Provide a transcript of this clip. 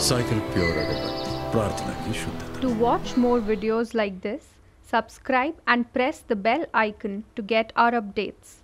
cycle pure Prarthana ki. To watch more videos like this, subscribe and press the bell icon to get our updates.